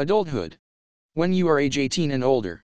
Adulthood. When you are age 18 and older,